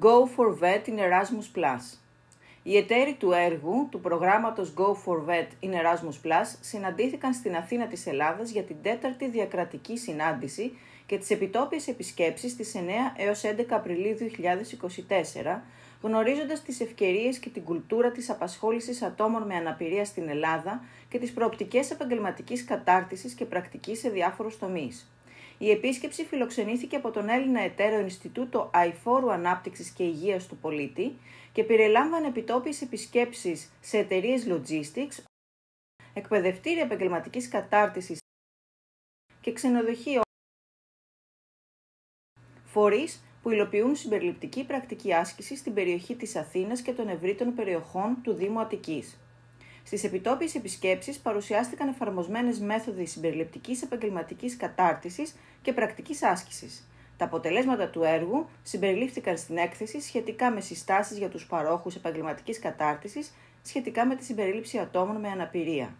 Go for Vet in Erasmus Plus. Οι εταίροι του έργου του προγράμματος Go for Vet in Erasmus Plus συναντήθηκαν στην Αθήνα της Ελλάδας για την τέταρτη διακρατική συνάντηση και τις επιτόπιες επισκέψεις στις 9 έως 11 Απριλίου 2024, γνωρίζοντας τις ευκαιρίες και την κουλτούρα της απασχόλησης ατόμων με αναπηρία στην Ελλάδα και τις προοπτικές επαγγελματικής κατάρτισης και πρακτικής σε διάφορους τομείς. Η επίσκεψη φιλοξενήθηκε από τον Έλληνα εταίρο Ινστιτούτο Αϊφόρου Ανάπτυξης και Υγείας του Πολίτη και περιλάμβανε επιτόπιες επισκέψεις σε εταιρείες logistics, εκπαιδευτήρια επαγγελματικής κατάρτισης και ξενοδοχείο φορείς που υλοποιούν συμπεριληπτική πρακτική άσκηση στην περιοχή της Αθήνας και των ευρύτερων περιοχών του Δήμου Αττικής. Στις επιτόπιες επισκέψεις παρουσιάστηκαν εφαρμοσμένες μέθοδοι συμπεριληπτικής επαγγελματικής κατάρτισης και πρακτικής άσκησης. Τα αποτελέσματα του έργου συμπεριλήφθηκαν στην έκθεση σχετικά με συστάσεις για τους παρόχους επαγγελματικής κατάρτισης σχετικά με τη συμπερίληψη ατόμων με αναπηρία.